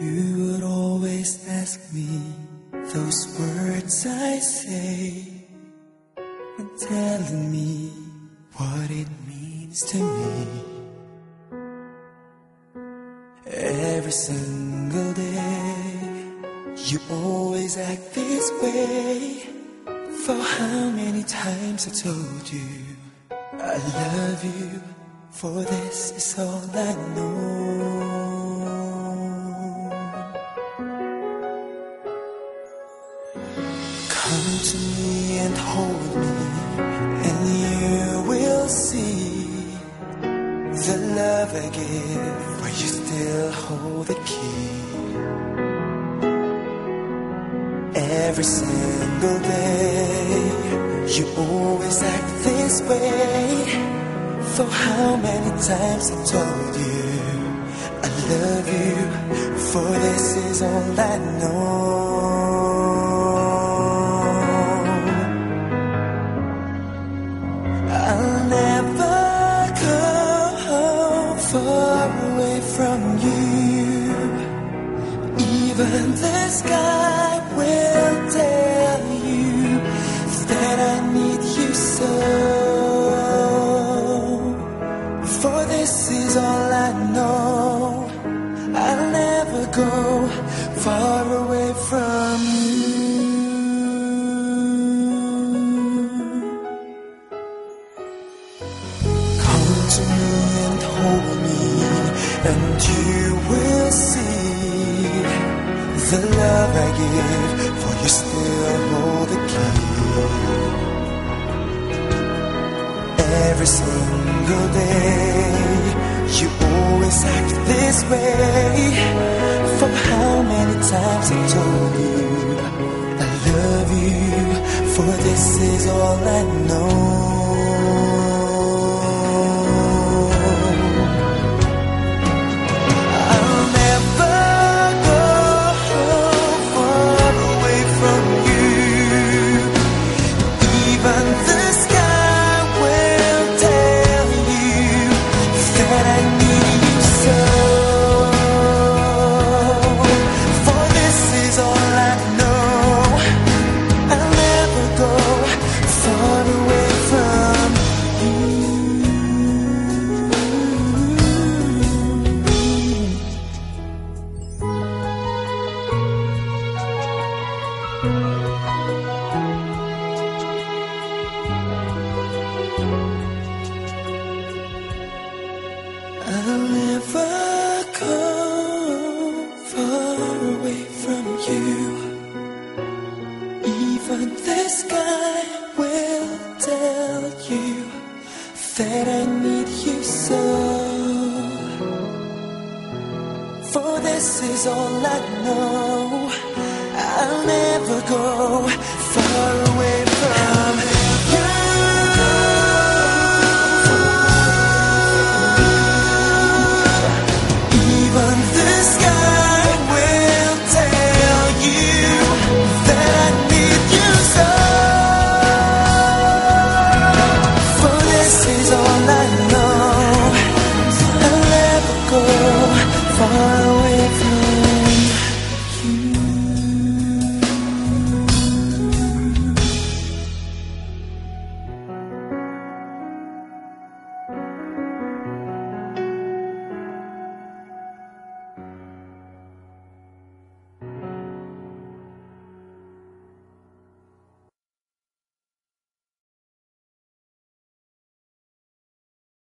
You would always ask me those words I say when telling me what it means to me. Every single day, you always act this way. For how many times I told you I love you, for this is all I know. Come to me and hold me, and you will see the love I give, where you still hold the key. Every single day, you always act this way. For how many times I told you I love you, for this is all I know. Even the sky will tell you that I need you so. For this is all I know. I'll never go far away from you. Come to me and hold me, and you will the love I give, for you still hold the key. Every single day, you always act this way. For how many times I told you I love you, for this is all I know. I'll never go far away from you. Even the sky will tell you that I need you so. For this is all I know. I'll never go